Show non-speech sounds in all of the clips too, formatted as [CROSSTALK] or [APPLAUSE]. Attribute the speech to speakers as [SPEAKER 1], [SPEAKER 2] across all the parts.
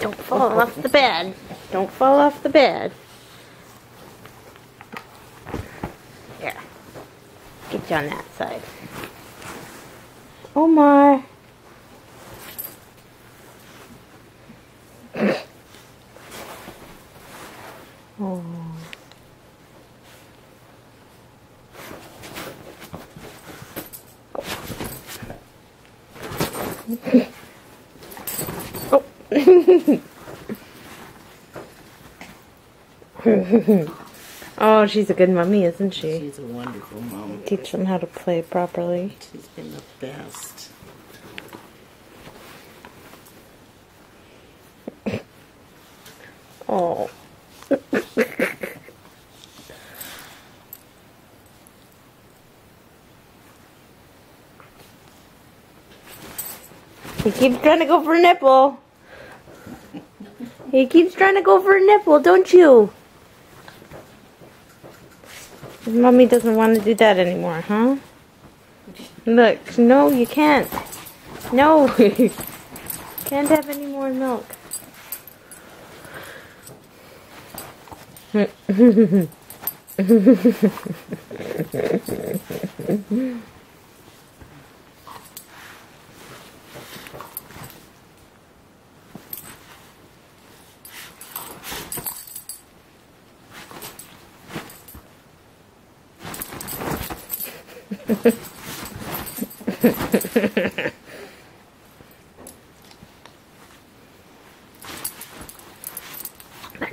[SPEAKER 1] Don't fall off the bed. Don't fall off the bed. Here. Get you on that side. Omar. Oh. [LAUGHS] oh, she's a good mummy, isn't she?
[SPEAKER 2] She's a wonderful mom.
[SPEAKER 1] Teach them how to play properly.
[SPEAKER 2] She's been the best. [LAUGHS]
[SPEAKER 1] Oh. [LAUGHS] he keeps trying to go for a nipple. He keeps trying to go for a nipple, don't you? Mommy doesn't want to do that anymore, huh? Look, no, you can't. No. [LAUGHS] can't have any more milk. [LAUGHS]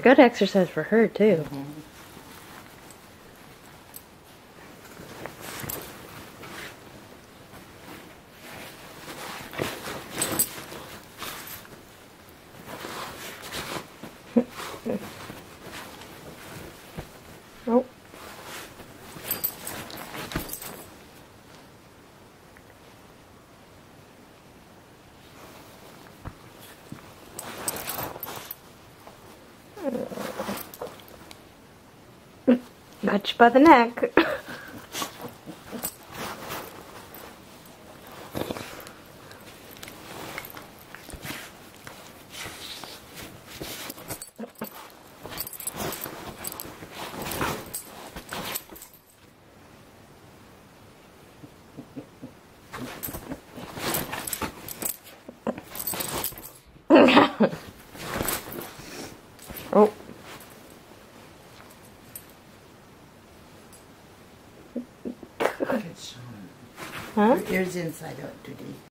[SPEAKER 1] Good exercise for her too. oh. Got you by the neck. [LAUGHS] oh. Huh?
[SPEAKER 2] Your ears inside out, Judy.